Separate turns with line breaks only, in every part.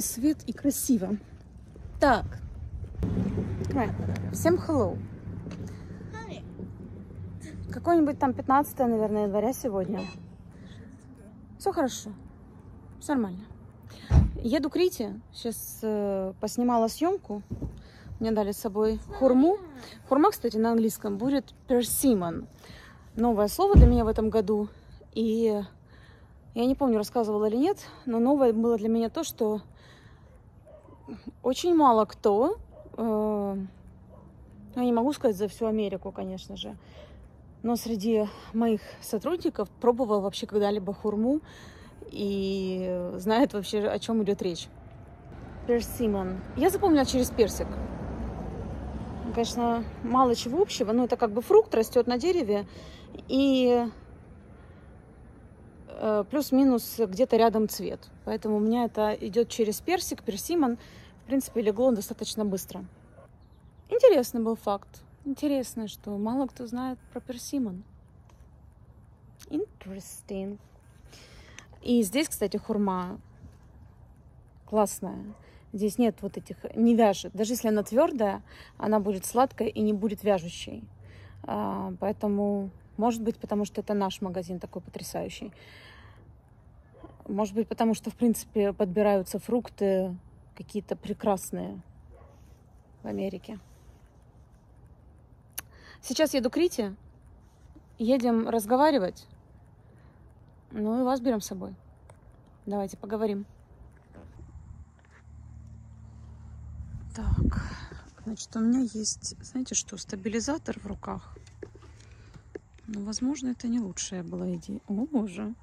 и свет, и красиво. Так. Всем hello. Какое-нибудь там 15, наверное, января сегодня. Все хорошо. Все нормально. Еду к Рите. Сейчас э, поснимала съемку. Мне дали с собой хурму. Хурма, кстати, на английском будет persimmon. Новое слово для меня в этом году. И я не помню, рассказывала или нет, но новое было для меня то, что очень мало кто, э, я не могу сказать за всю Америку, конечно же, но среди моих сотрудников пробовал вообще когда-либо хурму и знает вообще, о чем идет речь. Персимон. Я запомнила через персик. Конечно, мало чего общего, но это как бы фрукт растет на дереве и э, плюс-минус где-то рядом цвет. Поэтому у меня это идет через персик, персимон. В принципе, легло достаточно быстро. Интересный был факт. Интересно, что мало кто знает про персимон. Interesting. И здесь, кстати, хурма классная. Здесь нет вот этих, не вяжет. Даже если она твердая, она будет сладкая и не будет вяжущей. А, поэтому, может быть, потому что это наш магазин такой потрясающий. Может быть, потому что, в принципе, подбираются фрукты какие-то прекрасные в Америке. Сейчас еду к Рите. Едем разговаривать. Ну и вас берем с собой. Давайте поговорим. Так, значит, у меня есть, знаете что, стабилизатор в руках. Но, возможно, это не лучшая была идея. О, боже.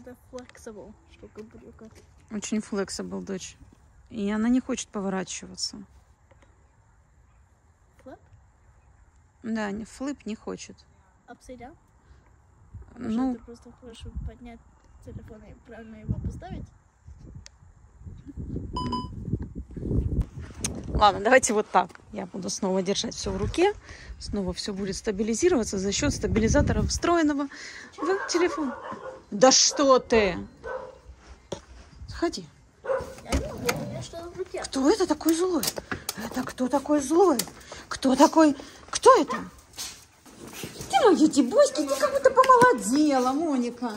Это flexible штука брюка.
Очень flexible, дочь. И она не хочет поворачиваться.
Flip?
Да, не, флип не хочет.
Upside down?
Ну,
ты просто хочешь поднять телефон и правильно его поставить?
ладно, давайте вот так. Я буду снова держать все в руке. Снова все будет стабилизироваться за счет стабилизатора встроенного в телефон. Да что ты!
Руке.
Кто это такой злой? Это кто такой злой? Кто такой? Кто это? Ты моя дебоськи, ты как будто помолодела, Моника.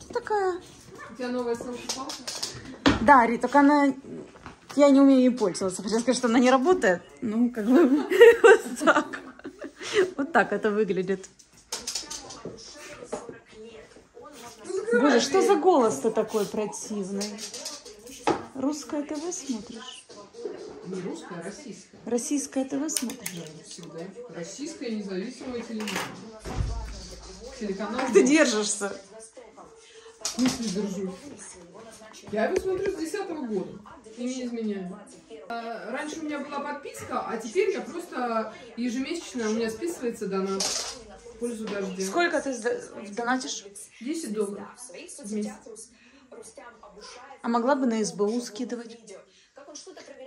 Ты такая...
У тебя новая самопалка?
Да, Ри, только она... Я не умею ей пользоваться. Хотела сказать, что она не работает. Ну, как бы вот так. Вот так это выглядит. Боже, что за голос-то такой противный? Русское ТВ смотришь?
Не русская, а российская.
Российское ТВ смотришь?
Всегда. Российская независимая телевидение. Телеканал.
Ты держишься.
В смысле держу? Я его смотрю с 10 года. И не изменяю. А, Раньше у меня была подписка, а теперь я просто ежемесячно у меня списывается донат пользу дождя.
Сколько ты донатишь?
10 долларов в месяц.
А могла бы на СБУ скидывать?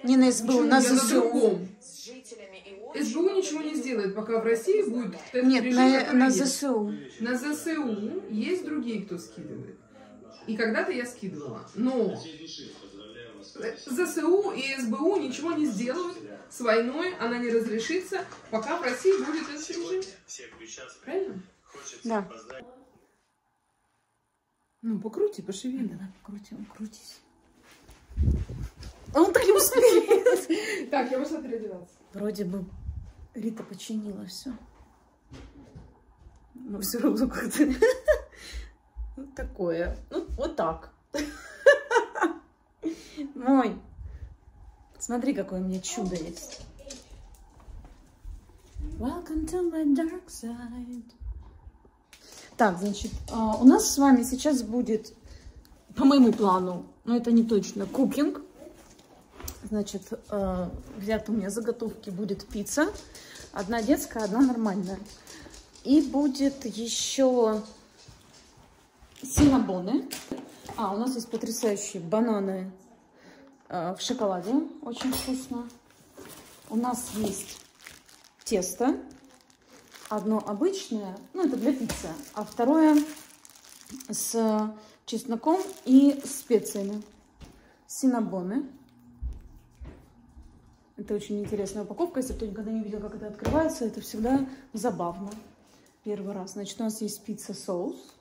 Не на СБУ,
Почему?
на ЗСУ.
СБУ ничего не сделает, пока в России будет
Нет,
режим,
на, на
есть.
ЗСУ.
На ЗСУ есть другие, кто скидывает. И когда-то я скидывала. Но ЗСУ и СБУ ничего не сделают с войной, она не разрешится, пока в России будет этот режим. Правильно?
Да.
Ну, покрути, пошевели.
Давай покрутим, крутись. Он так не успеет.
Так, я пошла переодеваться.
Вроде бы Рита починила все. Но все равно как-то... Ну, такое. Ну, вот так. Мой. Смотри, какое у меня чудо есть. Welcome to my dark side. Так, значит, а, у нас с вами сейчас будет, по моему плану, но это не точно, кукинг. Значит, э, взят у меня заготовки будет пицца. Одна детская, одна нормальная. И будет еще синабоны. А, у нас есть потрясающие бананы в шоколаде. Очень вкусно. У нас есть тесто. Одно обычное, ну это для пиццы, а второе с чесноком и специями. Синабоны. Это очень интересная упаковка. Если кто никогда не видел, как это открывается, это всегда забавно. Первый раз. Значит, у нас есть пицца-соус.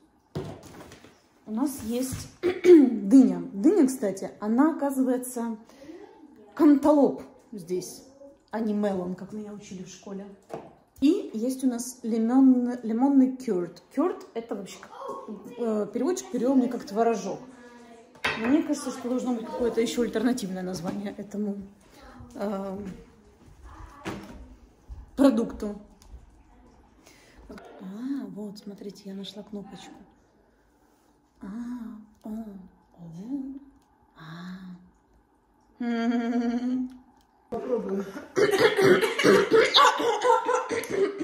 У нас есть дыня. Дыня, кстати, она оказывается канталоп здесь, а не мелон, как меня учили в школе. И есть у нас лимон, лимонный кюрт. Кюрт это вообще э, переводчик перевел мне как творожок. Мне кажется, что должно быть какое-то еще альтернативное название этому э, продукту. А, вот, смотрите, я нашла кнопочку. А, о, о, а.
Попробуем.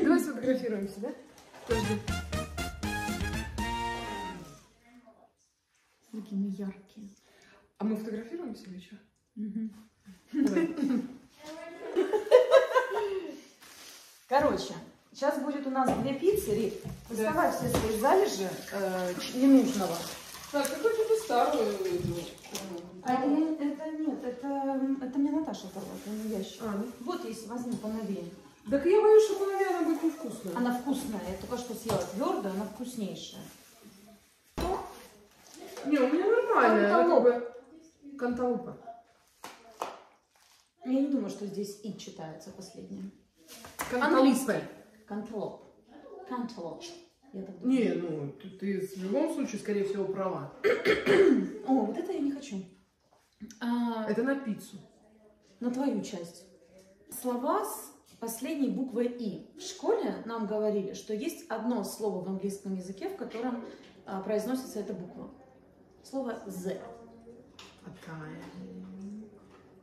Давай сфотографируемся, да? Подожди.
Какие мы яркие.
А мы фотографируемся или что?
Короче, сейчас будет у нас две пиццы, Рит. Доставай все свои залежи э, ненужного.
Так, какую-то старую.
А это, это нет, это, это мне Наташа дала, это не ящик.
А, ну.
Вот есть, возьму поновее.
Так я боюсь, что наверное, будет невкусная.
Она вкусная, я только что съела твердую, она вкуснейшая.
Не, у меня нормальная. она
Канталуп.
как бы Канталупа.
Я не думаю, что здесь и читается последнее.
Канталупа.
Канталоп. Канталоп. Я так думаю.
Не, ну, ты, ты в любом случае, скорее всего, права.
О, вот это я не хочу. А,
Это на пиццу.
на твою часть. Слова с последней буквой «и». В школе нам говорили, что есть одно слово в английском языке, в котором а, произносится эта буква. Слово «з».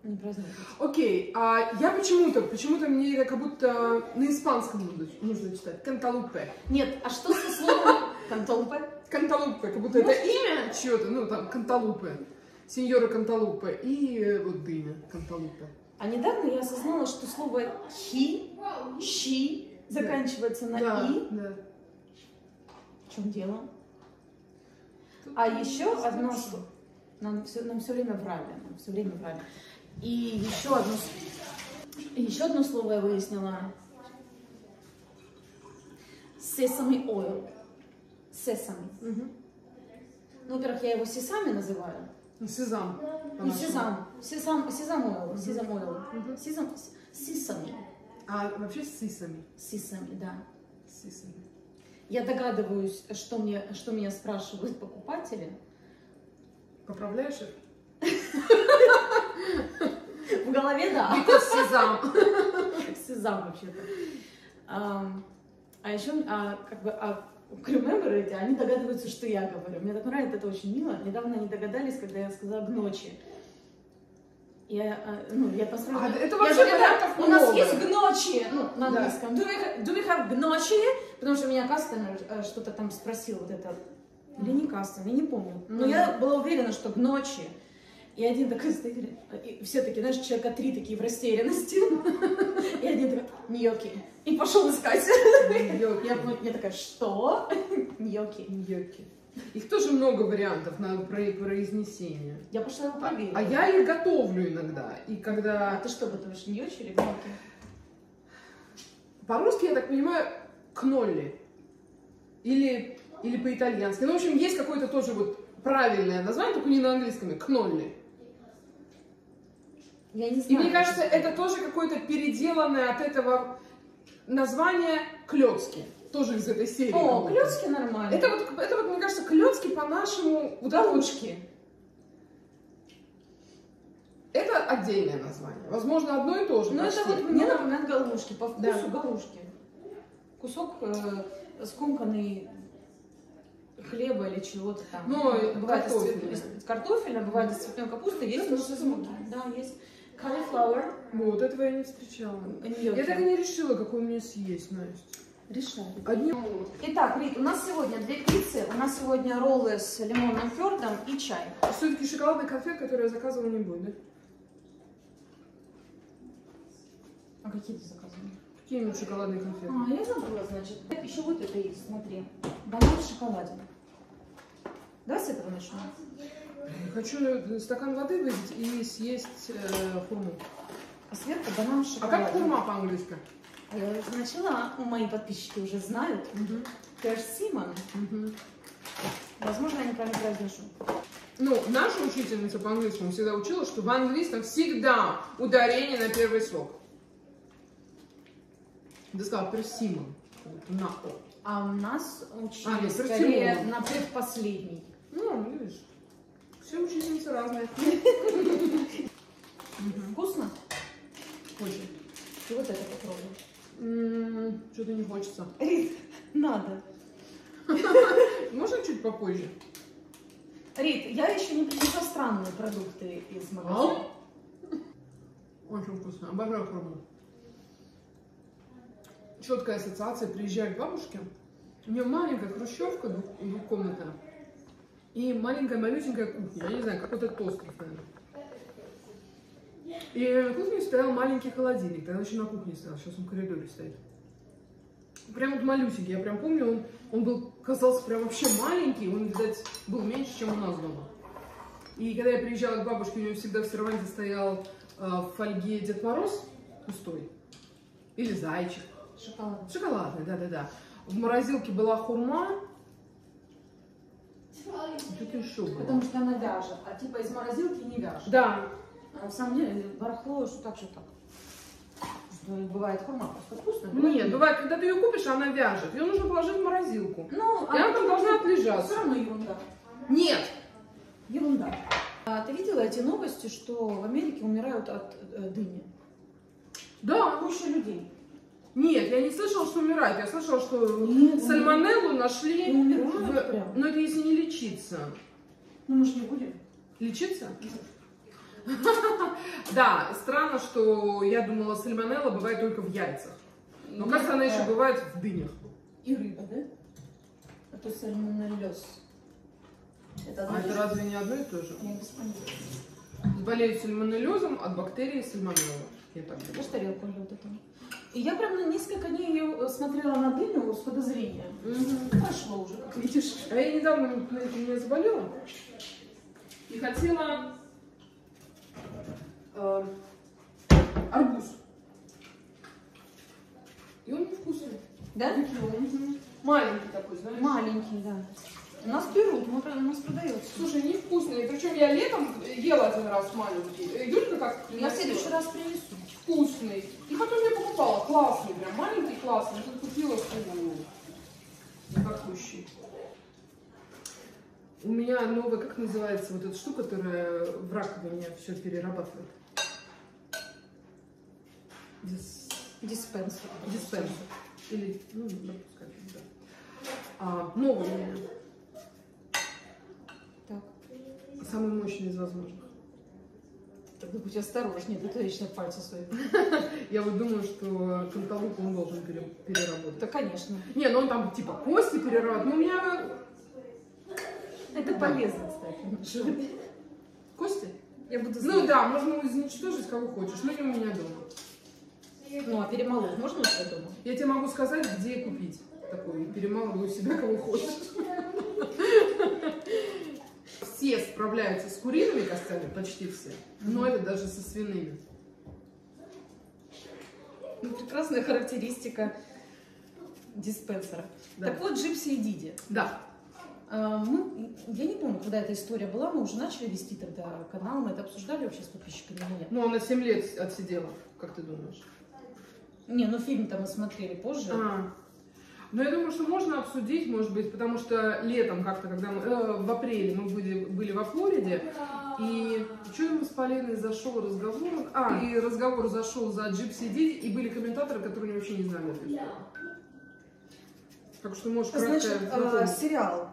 Не произносится.
Окей, а я почему-то, почему-то мне это как будто на испанском нужно, нужно читать. Канталупе.
Нет, а что со словом «канталупе»?
Канталупе, как будто это имя чье-то, ну там Канталупе. Сеньора Канталупе. И э, вот дыня Канталупе.
А недавно я осознала, что слово «хи», «щи» заканчивается на
да,
«и».
да.
В чем дело? А еще одно слово. Нам все, нам все время врали, нам все время врали. И еще одно, еще одно слово я выяснила. Sesame oil. Sesame.
Мгм.
Ну, во-первых, я его сесами называю.
Ну, Сезам.
Ну, сезам. Сезам, сезам oil. Сезам oil.
Мгм.
Сезам, сисами.
А вообще сисами.
Сисами, да.
Сисами.
Я догадываюсь, что, мне, что меня спрашивают покупатели.
Поправляешь их?
Голове, да.
Because сезам.
Сезам вообще-то. А еще, а, как бы, а кремемберы эти, они догадываются, что я говорю. Мне так нравится, это очень мило. Недавно они догадались, когда я сказала гночи. Я, а, ну, я посмотрела.
А, это
я
вообще
же,
вариантов
у нас есть гночи, ну, на
Да.
английском. Do we, do we have гночи? Потому что меня кастомер э, что-то там спросил, вот это. Или не кастомер, я не помню. Но
Мгм.
я была уверена, что гночи. И один такой стоит, и все такие, знаешь, человека три такие в растерянности. И один такой, ньоки. И пошел искать.
Ньоки.
Я, я такая, что? Ньоки.
Ньоки. Их тоже много вариантов на про- произнесение.
Я пошла его
А,
проверить.
а я их готовлю иногда. И
А
когда...
ты что готовишь, ньоки или гноки?
По-русски, я так понимаю, кнолли. Или, или по-итальянски. Ну, в общем, есть какое-то тоже вот правильное название, только не на английском. Кнолли.
Я не
И
знаю.
мне кажется, это тоже какое-то переделанное от этого название клёцки. Тоже из этой серии.
О, клёцки нормально.
Это вот, это вот, мне кажется, клёцки по-нашему... Вот это, это отдельное название. Возможно, одно и то же.
Ну, это
почти.
вот мне
Но-
напоминает галушки. По вкусу
Да.
галушки. Кусок э, скомканный хлеба или чего-то там.
Ну, и
бывает из,
картофеля.
цвет- из картофеля, бывает из цветной капусты, есть
Это
из смоки. Да, есть cauliflower.
Вот, этого я не встречала.
ньокки.
Я так и не решила, какой мне съесть, Настя.
Решаю.
Одни...
Итак, Рит, у нас сегодня две пиццы, у нас сегодня роллы с лимонным фёрдом и чай.
Все-таки шоколадный конфет, который я заказывала, не будет, да?
А какие ты заказывала?
Какие-нибудь шоколадные конфеты.
А, я забыла, значит. Еще вот это есть, смотри. Банан в шоколаде. Давай с этого начнем.
Хочу стакан воды выпить и съесть э, хурму.
А сверху банан с
А как хурма по-английски?
Я начала, мои подписчики уже знают. Персимон.
Мгм.
Возможно, я неправильно произношу.
Ну, наша учительница по английскому всегда учила, что в английском всегда ударение на первый слог. Ты сказала персимон. На.
А у нас учили
А, нет,
скорее
персимон.
на предпоследний.
Ну, видишь, все учительницы разные.
Вкусно?
Очень.
И вот это попробуй.
Что-то не хочется.
Рит, надо.
Можно чуть попозже?
Рит, я еще не принесла странные продукты из магазина.
Очень вкусно. Обожаю хурму. Четкая ассоциация. Приезжаю к бабушке. У нее маленькая хрущевка двух- двухкомнатная. И маленькая малюсенькая кухня. Я не знаю, какой-то тостер, наверное. И на кухне стоял маленький холодильник. Тогда еще на кухне стоял. Сейчас он в коридоре стоит. Прям вот малюсенький. Я прям помню, он, он был, казался прям вообще маленький. Он, видать, был меньше, чем у нас дома. И когда я приезжала к бабушке, у нее всегда в серванте стоял э, в фольге Дед Мороз пустой. Или зайчик.
Шоколад.
Шоколадный, да-да-да. В морозилке была хурма. Еще было.
Потому что она вяжет, а типа из морозилки не вяжет.
Да.
А на самом деле барахло, что так, что так. Что бывает хурма просто вкусная. бывает
Нет, бывает, когда ты ее купишь, она вяжет. Ее нужно положить в морозилку.
Ну,
И она там должна
Все
отлежаться.
равно ерунда.
Нет!
Ерунда. А ты видела эти новости, что в Америке умирают от э, дыни?
Да.
Куча людей.
Нет, я не слышала, что умирают. Я слышала, что
Нет,
сальмонеллу
И
нашли.
умирают
в-
прям.
Но это если не лечиться.
Ну мы же не будем.
Лечиться? Да, странно, что я думала, сальмонелла бывает только в яйцах. Но, кажется, она еще
Э,
бывает в дынях.
И рыба, да? А то сальмонеллез. Это
А это разве не одно и то же?
Я без понятия.
Болеют сальмонеллезом от бактерии сальмонелла. Я так.
Дашь тарелку вот эту? И я прям на несколько дней ее смотрела на дыню с подозрением.
Мгм.
Прошло уже, как видишь.
А я недавно на этим не заболела и хотела э, арбуз. И он невкусный.
Да?
Маленький такой, знаешь.
Маленький, да. У нас берут, мы, у нас продается.
Слушай, невкусный. Причем я летом ела один раз маленький. Э, Юлька как
Я в
приносила.
следующий раз принесу.
Вкусный. И потом я покупала. Классный прям. Маленький классный. Тут купила фу. Никакущий. У меня новая, как называется, вот эта штука, которая в раковине все перерабатывает. Дис...
Диспенсер.
Диспенсер. Или, ну, допускай, да. А, новый у меня.
Так,
Самый мощный из возможных.
тогда будь осторожнее, ты точно пальцы свои.
Я вот думаю, что канталуп он должен пере- переработать.
Да, конечно.
Не, ну он там типа кости перерабатывает. Ну у меня
Это полезно, кстати.
кости.
Я буду
Ну
знать.
да, можно изничтожить кого хочешь, но не у меня дома.
Ну, а перемолоть можно у тебя дома?
Я тебе могу сказать, где купить такой. И перемалывай у себя кого хочешь. Все справляются с куриными костями, почти все. Но это даже со свиными.
Ну, прекрасная характеристика диспенсера.
Да.
Так вот, Джипси и Диди.
Да.
А, Мы, я не помню, когда эта история была, мы уже начали вести тогда канал, мы это обсуждали вообще с подписчиками или нет?
Ну, она 7 лет отсидела, как ты думаешь?
Не, ну фильм-то мы смотрели позже.
А. Ну, я думаю, что можно обсудить, может быть, потому что летом как-то, когда мы, э, в апреле мы были, были во Флориде, и что мы с Полиной зашел разговор, а, и разговор зашел за Джипси Диди, и были комментаторы, которые вообще не знали эту историю. Так что можешь
Значит, э, сериал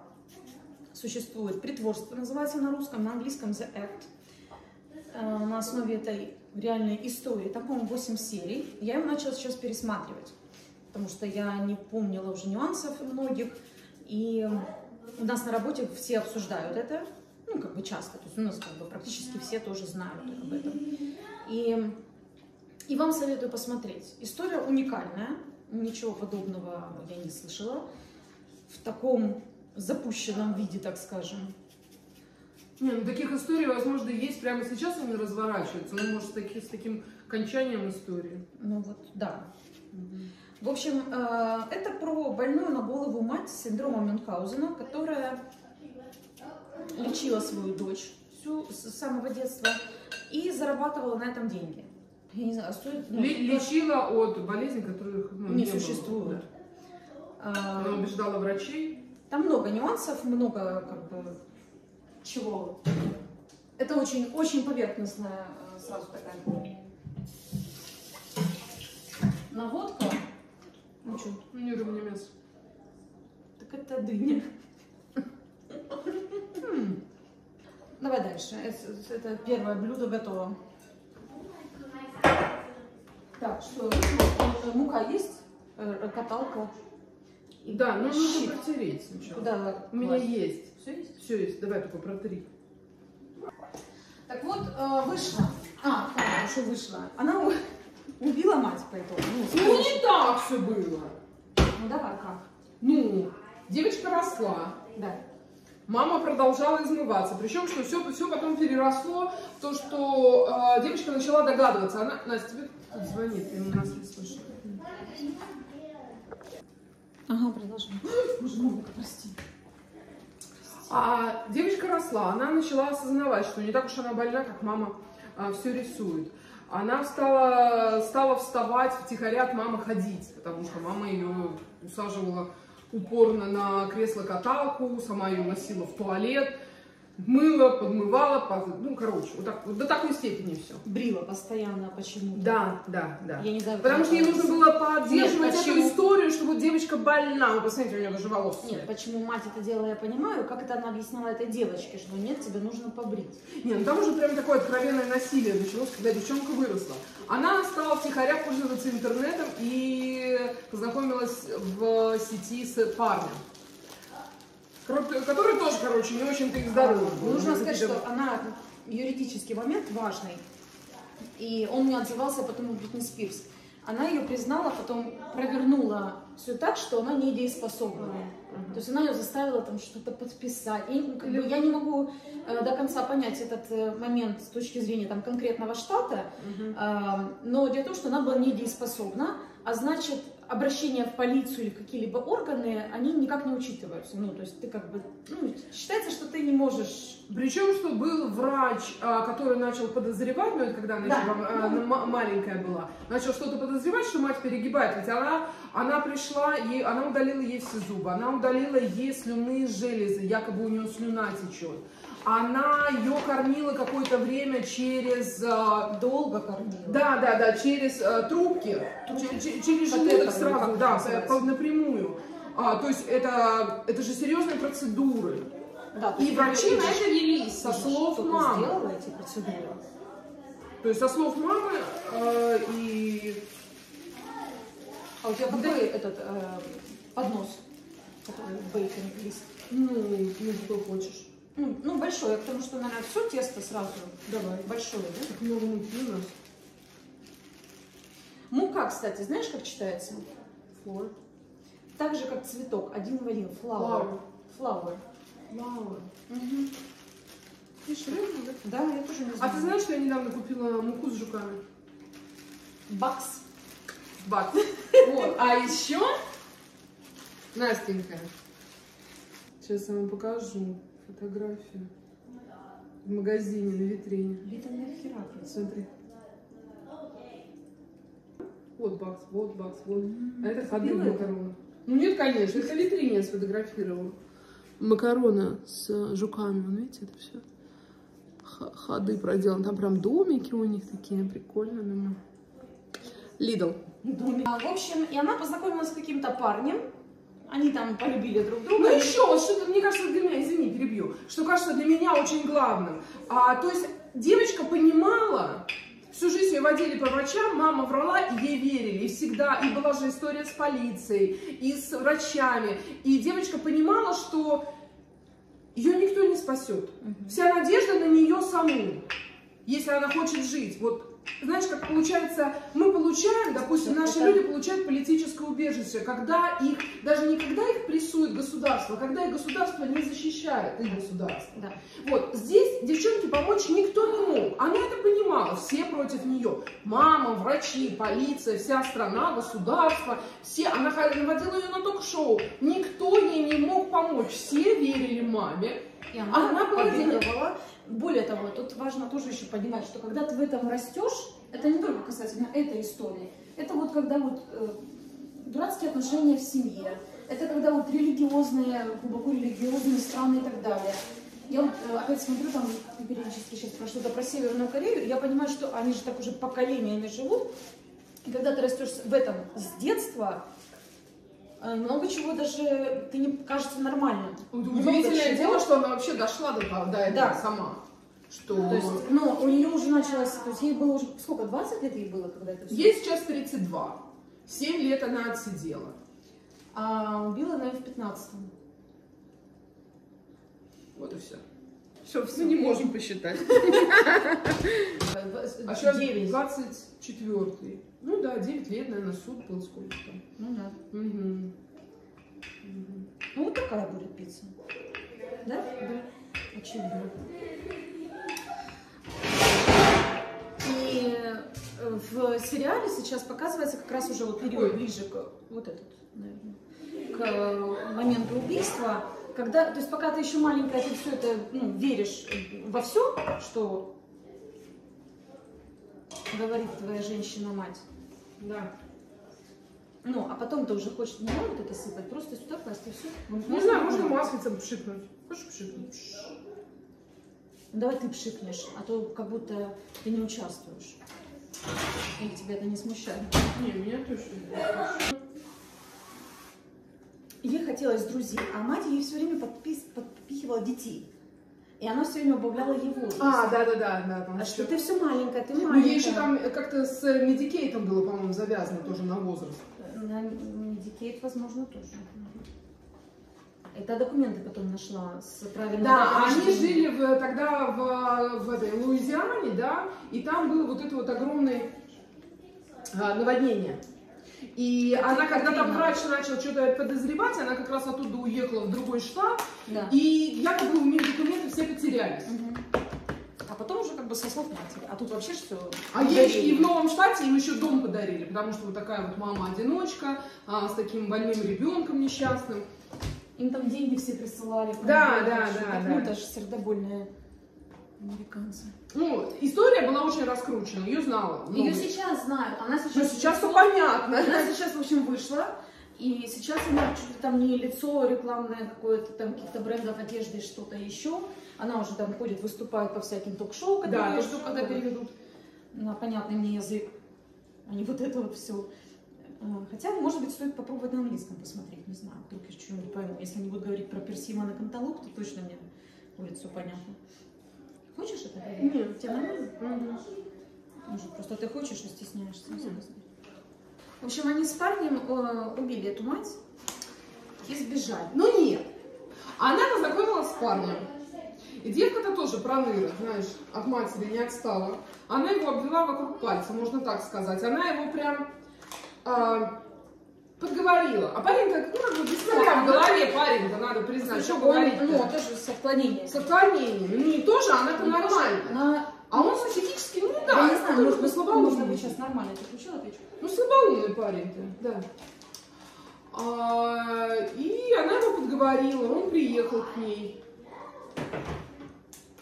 существует, «Притворство» называется на русском, на английском «The Act». Э, На основе этой реальной истории. Там, по-моему, 8 серий. Я его начала сейчас пересматривать, потому что я не помнила уже нюансов многих. И у нас на работе все обсуждают это, ну, как бы часто. То есть у нас как бы практически все тоже знают об этом. И, и вам советую посмотреть. История уникальная, ничего подобного я не слышала в таком запущенном виде, так скажем.
Не, ну таких историй, возможно, есть прямо сейчас они разворачиваются, ну, может, с, таки- с таким кончанием истории.
Ну вот, да. В общем, э, это про больную на голову мать с синдромом Мюнхгаузена, которая лечила свою дочь всю с самого детства и зарабатывала на этом деньги. Я не знаю, стоит... ну,
Ле- лечила от болезней, которых ну,
не
было.
существует.
Да.
А,
Она убеждала врачей.
Там много нюансов, много как бы чего. Это очень, очень поверхностная э, сразу такая наводка. Ну что,
Ну, не у меня мясо.
так это дыня.
М,
Давай дальше. Это, первое блюдо готово. Так, что? Э, Мука есть? Э, Каталка? И
Да, ну нужно протереть сначала.
Куда?
У меня есть.
Все есть?
Все есть, давай только протри.
Так вот, э, вышла. А, что вышла. Она у- убила мать по итогу. Ну,
Ну не так все было.
Ну давай, как?
Ну, девочка росла,
Да.
мама продолжала измываться. Причем, что все, все потом переросло в то, что э, девочка начала догадываться. Она, Настя, тебе кто-то звонит, я нас не слышу.
Ага, продолжим. Боже мой, прости.
А девочка росла, она начала осознавать, что не так уж она больна, как мама все рисует. Она стала, стала вставать втихаря от мамы ходить, потому что мама ее усаживала упорно на кресло-каталку, сама ее носила в туалет, мыла, подмывала, под- ну, короче, вот так, вот до такой степени все.
Брила постоянно почему-то.
Да, да, да.
Я не знаю,
Потому что ей нужно было поддерживать
Нет,
эту историю, что вот девочка больна. Вы посмотрите, у нее даже волос
Нет,
нет.
почему мать это делала, я понимаю. Как это она объясняла этой девочке, что нет, тебе нужно побрить.
Не, ну там уже прям такое откровенное насилие началось, когда девчонка выросла. Она стала втихаря пользоваться интернетом и познакомилась в сети с парнем. Который тоже, короче, не очень-то и здоровый. был.
Нужно
Ну,
сказать, что она юридический момент важный. И он не отзывался потом у Бритни Спирс. Она ее признала, потом провернула все так, что она недееспособна. То есть она ее заставила там что-то подписать. И, как бы, я не могу э, до конца понять этот э, момент с точки зрения там, конкретного штата,
Мгм.
А, Но дело в том, что она была недееспособна, а значит, обращение в полицию или в какие-либо органы, они никак не учитываются. Ну, то есть ты как бы, ну, считается, что ты не можешь...
Причем, что был врач, а, который начал подозревать, ну это когда она
Да.
еще а, она ма- маленькая была, начал что-то подозревать, что мать перегибает. Ведь она, она пришла, ей, она удалила ей все зубы, она удалила ей слюнные железы, якобы у нее слюна течет. Она ее кормила какое-то время через... а,
Долго кормила.
Да, да, да, через э, трубки, че- через
Катетер,
желудок сразу, да, по- напрямую. А, то есть это, это же серьезные процедуры.
Да,
И врачи на это велись, со слов мамы.
сделала эти процедуры.
То есть со слов мамы э, и...
А у тебя какой этот э, поднос? Который бейкон лист?
Ну, ну, какой хочешь.
Ну, ну, большой, потому что, наверное, все тесто сразу.
Давай.
Большое, да?
Так много муки у нас.
Мука, кстати, знаешь, как читается?
Флор.
Так же, как цветок, один в один. Flower.
Flower.
Мгм.
Ты шрифт, да?
Да, я тоже не знаю.
А ты знаешь, что я недавно купила муку с жуками?
Бакс.
Бак. Вот. А еще Настенька. Сейчас я вам покажу фотографию. В магазине на витрине.
Это нахера?
Смотри. Вот бакс, вот бакс, вот. А это ходы макароны. Ну нет, конечно, это витрине я сфотографировала. Макарона с жуками, вон видите, это все ходы проделаны. Там прям домики у них такие прикольные. думаю. Лидл.
А, в общем, и она познакомилась с каким-то парнем. Они там полюбили друг друга.
Ну еще, вот что-то, мне кажется, для меня, извини, перебью, что кажется для меня очень главным. А, то есть девочка понимала, всю жизнь ее водили по врачам, мама врала, и ей верили. И всегда, и была же история с полицией, и с врачами. И девочка понимала, что ее никто не спасет. Вся надежда на нее саму, если она хочет жить. Вот знаешь, как получается, мы получаем, допустим, наши
Это-
люди получают политическое убежище, когда их, даже не когда их прессует государство, а когда их государство не защищает, их государство.
Да.
Вот, здесь девчонке помочь никто не мог. Она это понимала, все против нее. Мама, врачи, полиция, вся страна, государство, все. Она ходила- водила ее на ток-шоу. Никто ей не мог помочь. Все верили маме.
И она,
Она
подыгрывала. Более того, тут важно тоже еще понимать, что когда ты в этом растешь, это не только касательно этой истории. Это вот когда вот э, дурацкие отношения в семье, это когда вот религиозные, глубоко религиозные страны и так далее. Я вот э, опять смотрю там периодически сейчас про что-то про Северную Корею, я понимаю, что они же так уже поколениями живут. И когда ты растешь в этом с детства, много чего даже ты не кажется нормальным.
Удивительное дело, что она вообще дошла до, до этого
Да.
сама. Что
То есть, ну, у нее уже началось, то есть ей было уже, сколько, 20 лет ей было, когда это все?
ей сейчас 32. 7 лет она отсидела.
А убила она ее в 15-м.
Вот и все.
Все,
Мы не можем посчитать. А сейчас
9.
24 Ну да, 9 лет, наверное, суд был сколько там.
Ну да.
Мгм.
Ну вот такая будет пицца. Да?
Да.
Очевидно. И э, в сериале сейчас показывается как раз уже вот период ближе к вот этот, наверное, к э, моменту убийства, когда, то есть пока ты еще маленькая, ты все это ну, веришь во все, что говорит твоя женщина-мать.
Да.
Ну, а потом ты уже хочешь не надо вот это сыпать, просто сюда класть и все.
Не знаю, можно маслицем пшикнуть. Хочешь пшикнуть?
Ну, давай ты пшикнешь, а то как будто ты не участвуешь. Или тебя это не смущает?
Не, меня точно не
Ей хотелось друзей, а мать ей все время подпис- подпихивала детей. И она все время убавляла возраст.
А, да-да-да, да. Там
А что ты все маленькая, ты
Ну,
маленькая.
ей еще там как-то с Medicaid ом было, по-моему, завязано тоже на возраст.
На Medicaid, возможно, тоже. Это документы потом нашла с правильным
Да,
датой
они жили в- тогда в, в этой Луизиане, да, и там было вот это вот огромное а, наводнение. И она, когда там врач начал что-то подозревать, она как раз оттуда уехала в другой штат,
Да.
и якобы у них документы все потерялись.
Мгм. А потом уже как бы со слов матери. А тут вообще все.
А ей и в Новом Штате им еще дом подарили, потому что вот такая вот мама-одиночка а, с таким больным ребенком несчастным.
Им там деньги все присылали.
Да, да, да,
Ну,
да.
даже сердобольные американцы.
Ну, история была очень раскручена, ее знала.
Ее сейчас знают. Она сейчас...
Ну, сейчас все понятно.
Она сейчас, в общем, вышла. И сейчас она чуть ли там не лицо рекламное какое-то, там каких-то брендов одежды, что-то еще. Она уже там ходит, выступает по всяким ток-шоу, которые
Да,
жду, когда
да.
переведут на понятный мне язык, а не вот это вот все. Хотя, может быть, стоит попробовать на английском посмотреть, не знаю, вдруг я что-нибудь пойму. Если они будут говорить про персимон и канталуп, то точно мне будет все понятно. Хочешь это?
Нет.
Тебе нормально?
Мгм.
Может, просто ты хочешь и стесняешься. В общем, они с парнем э, убили эту мать и сбежали.
Ну нет. Она познакомилась с парнем. И девка-то тоже проныра, знаешь, от матери не отстала. Она его обвела вокруг пальца, можно так сказать. Она его прям а, подговорила. А парень-то, ну, как бы без ноля в голове парень-то, надо признать, что говорить
ну, тоже с отклонением.
С отклонением. Ну, не тоже, она-то
Ну,
нормально.
Она,
А он психически, ну
я
да,
не знаю, может быть,
слабоумный.
можно быть сейчас нормально. Ты включила печку?
Ну, слабоумный парень-то, да. А, и она его подговорила, он приехал к ней.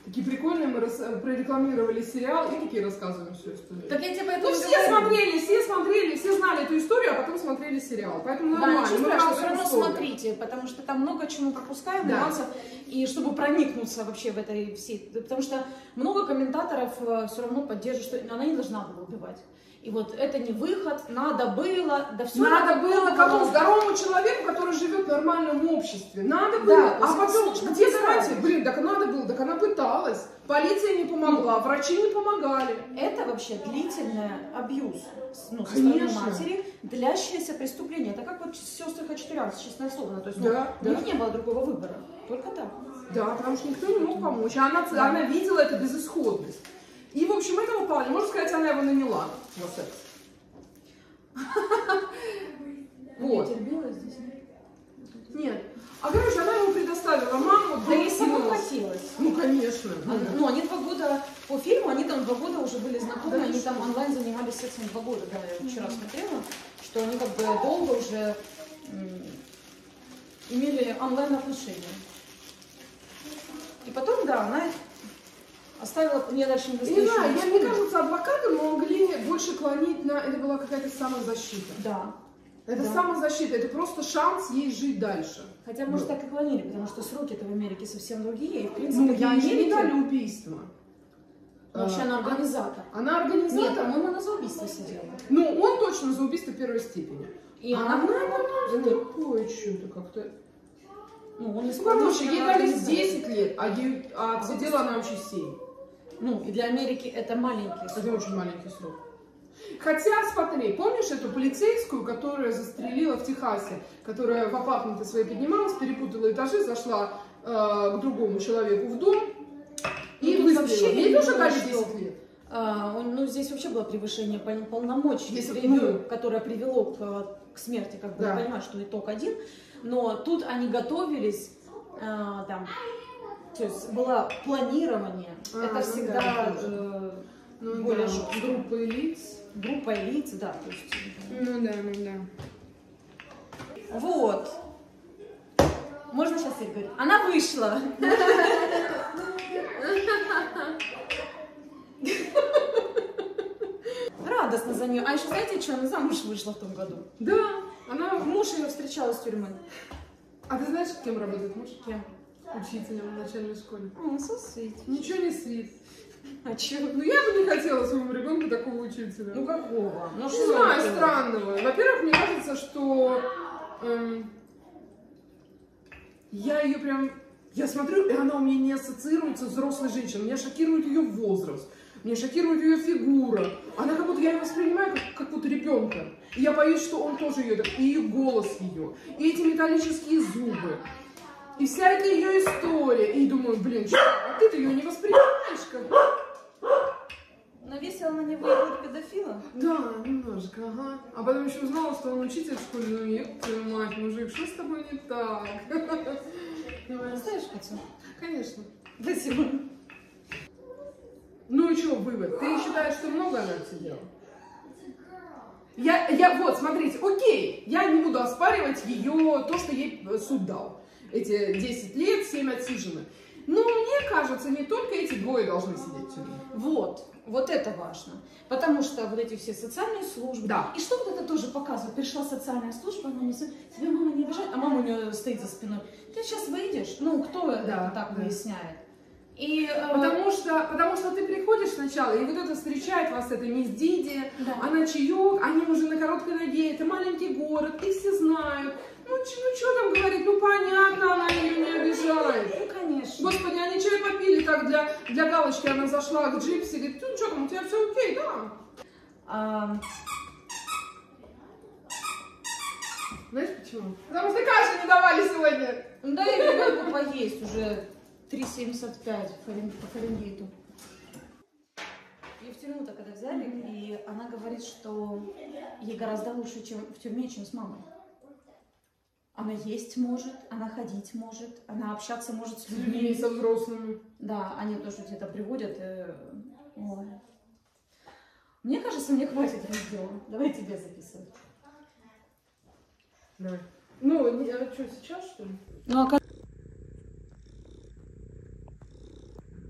Такие прикольные мы рас- прорекламировали сериал и такие рассказываем всю историю.
Так я тебе поэтому
Ну, все
говорю.
смотрели, все смотрели, все знали эту историю, а потом смотрели сериал. Поэтому
Да,
нормально.
ничего
мы
страшного, все равно
условия.
смотрите, потому что там много чему пропускаем,
Да.
нюансов, и чтобы проникнуться вообще в этой всей, потому что много комментаторов все равно поддерживают, что она не должна была убивать. И вот это не выход, надо было, да все
Надо было кому? Здоровому человеку, который живет в нормальном обществе. Надо было.
Да,
а
после
потом, где гарантия? Блин, так надо было, так она пыталась. Полиция не помогла, врачи не помогали.
Это вообще длительный абьюз ну, со стороны матери, длящееся преступление. Это как вот сестры Хачатурян, честное слово. То есть ну,
Да,
у них
да.
не было другого выбора. Только так.
Да, потому что никто не мог помочь. А она, она видела эту безысходность. И, в общем, этого парня, можно сказать, она его наняла на секс. Вот. Нет. А, короче, она ему предоставила маму,
Да ей самой
кинула.
хотелось.
Ну, конечно.
А, Ну, они два года по фильму, они там два года уже были знакомы,
Да,
они там онлайн занимались сексом два года, да, я вчера смотрела, что они как бы долго уже имели онлайн отношения. И потом, да, она оставила мне дальше не
Не знаю, я, мне кажется, адвокаты могли больше клонить на... Это была какая-то самозащита.
Да.
Это
Да.
самозащита, это просто шанс ей жить дальше.
Хотя, может,
Ну.
так и клонили, потому что сроки-то в Америке совсем другие. И, в принципе,
Ну, же не
Америки...
дали убийство.
Вообще,
А,
она организатор.
Она
Нет,
организатор.
по-моему, она за убийство сидела.
Ну, он точно за убийство первой степени.
И
а
она...
она, ну, такое что-то как-то...
Ну, он
Ну, короче, ей дали
организатор.
10 лет, а, ей, а сидела она вообще 7.
Ну, и для Америки это маленький срок.
Это очень маленький срок. Хотя, смотри, помнишь эту полицейскую, которая застрелила в Техасе, которая в апартменты свои поднималась, перепутала этажи, зашла э, к другому человеку в дом и
Ну,
выстрелила. Ей тоже дали
что-
10 лет.
А, он- ну, здесь вообще было превышение пол- полномочий,
Если бы,
ну,
ну,
которое привело к, к смерти, как бы
Да.
я понимаю, что итог один, но тут они готовились, а, там, то есть было планирование,
А,
это
ну
всегда
да,
э,
Ну,
более
да,
жестко.
группа лиц.
группа лиц, да, то есть,
Ну да, ну да.
вот. Можно сейчас я говорю? Она вышла. Радостно за нее. А еще знаете, что она замуж вышла в том году?
Да, она...
Муж ее встречал из тюрьмы.
А ты знаешь, кем работает муж?
Кем?
Учителем в начальной школе.
So sweet.
Ничего не свит.
А че?
Ну я бы не хотела своему ребенку такого учителя.
Ну какого? Ну
Не знаю, странного. Во-первых, мне кажется, что эм, я ее прям... Я смотрю, и она у меня не ассоциируется с взрослой женщиной. Меня шокирует ее возраст. Меня шокирует ее фигура. Она как будто я ее воспринимаю как, как будто ребенка. И я боюсь, что он тоже ее, и ее голос ее, и эти металлические зубы. И вся эта ее история. И думаю, блин, что, а ты-то ее не воспринимаешь как...
Навесила на него ярлык педофила?
Да, немножко, ага. А потом еще узнала, что он учитель в школе. Ну, еб твою мать, мужик, что с тобой не так?
Знаешь, Катя?
Конечно.
Спасибо.
Ну и что, вывод? Ты считаешь, что много она отсидела? Я, я, вот, смотрите, окей, я не буду оспаривать ее, то, что ей э, суд дал. Эти 10 лет, 7 отсижены. Но мне кажется, не только эти двое должны сидеть в тюрьме.
Вот, вот это важно. Потому что вот эти все социальные службы.
Да.
И что вот это тоже показывает? Пришла социальная служба, она не знает, тебя мама не обижает, а мама у нее стоит за спиной. Ты сейчас выйдешь? Ну, кто это так
да.
выясняет? И, э,
Потому что, потому что ты приходишь сначала, и вот это встречает вас, это мисс Диди,
Да.
она чаек, они уже на короткой ноге, это маленький город, их все знают. Ну, ну что там говорить, ну понятно, она ее не обижает.
ну, конечно.
Господи, они чай попили так для, для галочки, она зашла к Джипси, говорит, ну что там, у тебя все окей, да?
А,
Знаешь почему? Потому что каши не давали сегодня.
ну, дай ребенку поесть уже 3,75 Фарен- по Фаренгейту. Тюрьму-то когда взяли, и она говорит, что ей гораздо лучше чем в тюрьме, чем с мамой. Она есть может, она ходить может, она общаться может с
С людьми,
людьми.
со взрослыми.
Да, они тоже где-то приводят. э, ой. Мне кажется, мне хватит раздела. Давай тебя записывать.
Давай. Ну, не- а что, сейчас что ли?
Ну,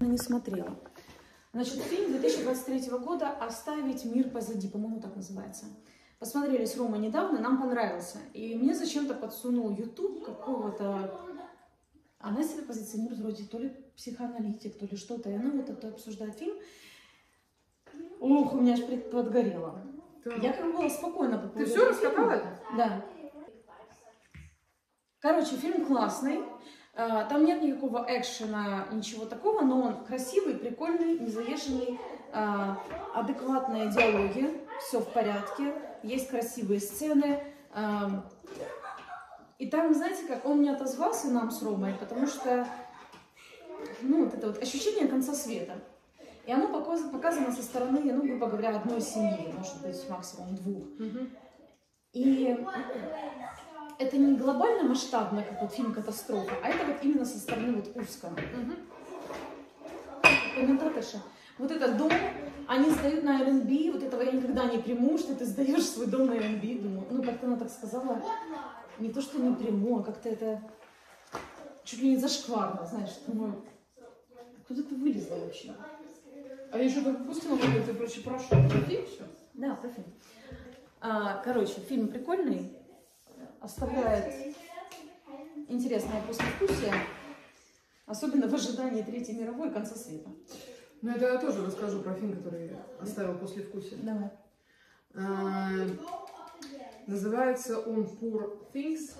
а не смотрела. Значит, фильм 2023 года «Оставить мир позади», по-моему, так называется. Посмотрели с Ромой недавно, нам понравился. И мне зачем-то подсунул YouTube какого-то... Она себя позиционирует вроде то ли психоаналитик, то ли что-то. И она вот это обсуждает фильм. Ох, у меня аж подгорело.
Так.
Я как бы была спокойна по
Ты
поводу
все
этого фильма.
раскатала?
Да. Короче, фильм классный. А, Там нет никакого экшена, ничего такого, но он красивый, прикольный, незавешенный, а, адекватные диалоги, все в порядке, есть красивые сцены. а, И там, знаете, как он не отозвался нам с Ромой, потому что, ну, вот это вот ощущение конца света. И оно показ- показано со стороны, ну, грубо говоря, одной семьи, может быть, максимум двух. И это не глобально масштабно, как вот фильм «Катастрофа», а это вот именно со стороны вот узкого.
Мгм.
Комментаторша. Вот этот дом, они сдают на Airbnb, вот этого я никогда не приму, что ты сдаешь свой дом на Airbnb. Думаю, ну как-то она так сказала, не то, что не приму, а как-то это чуть ли не зашкварно, знаешь. Думаю, куда ты вылезла вообще?
А я еще так пустила, говорю, ты, короче, про что? Про фильм всё?
Да, про фильм. А, короче, фильм прикольный, оставляет интересное послевкусие, особенно в ожидании Третьей мировой и конца света.
Ну, это я тоже расскажу про фильм, который оставил после вкуса.
Давай.
Называется он Poor Things,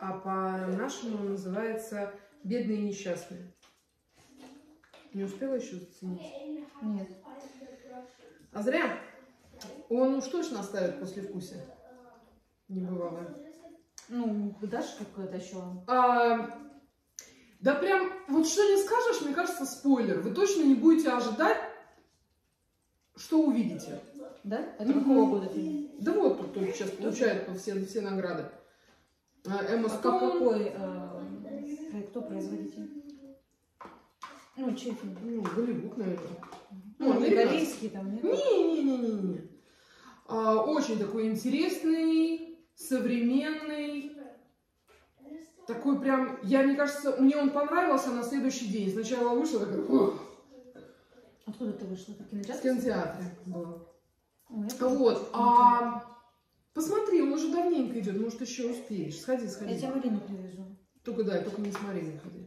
а по-нашему он называется Бедные и несчастные. Не успела еще заценить?
Нет.
А зря. Он уж точно оставит после вкуса. Небывалое.
Ну, дашь какое-то еще?
А, да прям, вот что не скажешь, мне кажется, спойлер. Вы точно не будете ожидать, что увидите.
Да? Это
Мгм.
какого года фильм?
Да вот тут только сейчас получает по все, все награды. А, Эмма
А
Стоун.
какой? э, кто производитель? Ну, чей фильм?
Ну, Голливуд, наверное.
Ну,
американский.
корейский там, нет?
Не-не-не-не-не. А, очень такой интересный, современный. Такой прям, я, мне кажется, мне он понравился на следующий день. Сначала вышла такая, «Ух»,
Откуда ты вышла? Как
в
кинотеатр?
кинотеатре была.
Ой, я
Вот, а посмотри, он уже давненько идет, может еще успеешь. Сходи,
Я
сходи.
тебе Марину привезу.
Только да, только не с Мариной ходи.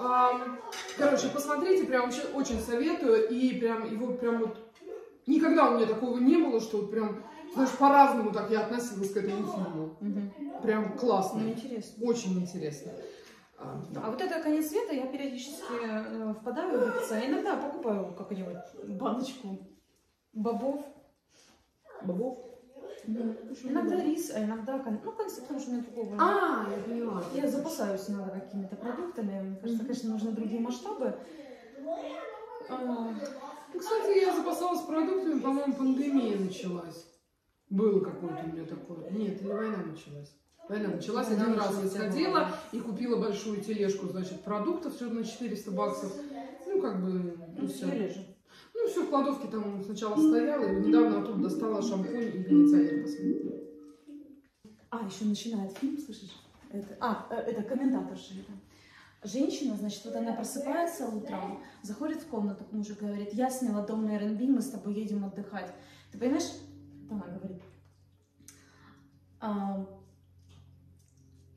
А, короче, посмотрите, прям вообще очень советую. И прям его прям вот никогда у меня такого не было, что вот прям, знаешь, по-разному так я относилась к этому фильму. Прям
Ну,
классно.
интересно.
Очень интересно. А, да.
А вот это конец света я периодически э, впадаю в это. Иногда покупаю какую-нибудь баночку бобов.
Бобов?
Иногда рис, а иногда кон... ну, конец, потому что у меня другого.
А, я поняла.
Я запасаюсь иногда какими-то продуктами. Мне кажется,
Мгм.
конечно, нужны другие масштабы. А,
Ну, Кстати, я запасалась продуктами, по-моему, пандемия началась. Было какое-то у меня такое. Нет, или война началась. Война началась. Один раз я сходила и купила большую тележку, значит, продуктов, все на 400 баксов. Ну, как бы,
ну,
все.
же.
Ну, все в кладовке там сначала стояло, и недавно оттуда достала шампунь и кондиционер.
А, еще начинает фильм, слышишь? Это, а, э, это комментаторша. это. Женщина, значит, вот она просыпается утром, заходит в комнату к мужу, говорит, я сняла дом на РНБ, мы с тобой едем отдыхать. Ты понимаешь, она говорит, а,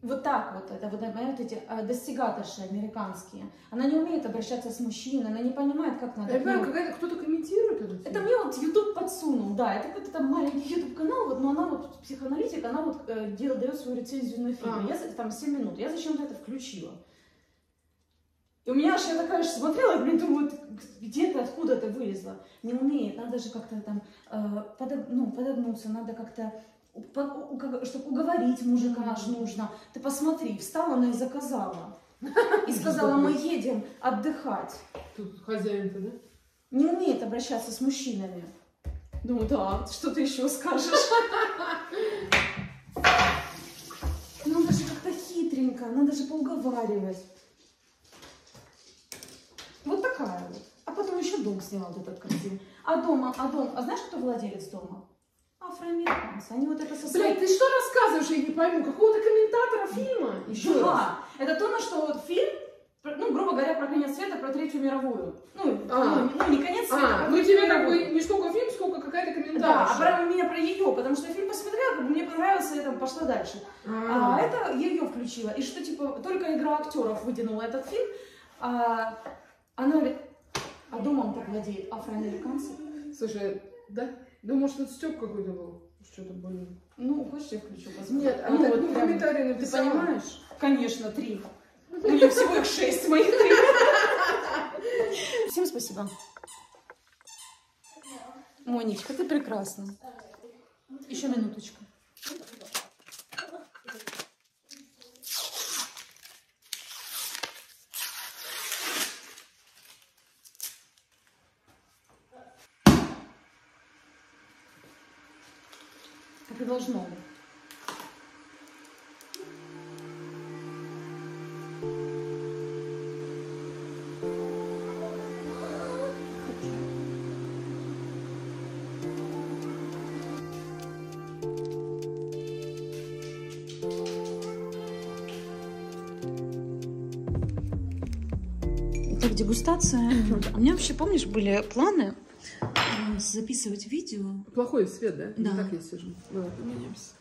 вот так вот, это вот, понимаете, эти а, достигаторши американские, она не умеет обращаться с мужчиной, она не понимает, как надо.
Я понимаю,
ну,
какая-то кто-то комментирует
это
фильм?
мне вот YouTube подсунул, да, это какой-то там маленький YouTube канал, вот, но она вот психоаналитик, она вот э, дел- дает свою рецензию на фильм.
А.
Я там 7 минут, я зачем-то это включила. И у меня аж я такая же смотрела, блин, думаю, вылезла? Не умеет, надо же как-то там э, подоб- ну, подогнуться, надо как-то чтобы уговорить мужика аж нужно. Ты посмотри, встала она и заказала. И сказала, мы едем отдыхать
Тут хозяин-то, да?
не умеет обращаться с мужчинами. Думаю, да, что ты еще скажешь? Надо же как-то хитренько, надо же поуговаривать. Вот такая вот. А потом еще дом вот этот красивый. А дома, а дом, а знаешь, кто владелец дома? Афроамериканцы. Они вот это со своей...
Блядь, ты что рассказываешь, я не пойму, какого-то комментатора фильма? Еще раз.
Да, это то, на что вот фильм, ну, грубо говоря, про конец света, про Третью мировую. Ну,
А.
ну, не- ну, не конец света,
А,
про
ну тебе как бы не столько фильм, сколько какая-то
Да,
комментария.
а про меня про ее, потому что я фильм посмотрела, как бы мне понравился, я там пошла дальше. А это я ее включила. И что, типа, только игра актеров вытянула этот фильм, а она говорит, а домом так владеет афроамериканцы.
Слушай, да? Да может это Степ какой-то был? Что-то более...
Ну, хочешь, я включу, посмотрю?
Нет, а
ну,
вот ну,
прям,
комментарий
ты
написала.
понимаешь? Конечно, три. У нее всего их шесть, моих три. Всем спасибо. Монечка, ты прекрасна. Еще минуточку. Должно. Итак, дегустация. А у меня вообще, помнишь, были планы записывать видео.
Плохой свет, да?
Да.
Не так я сижу. Давай поменяемся.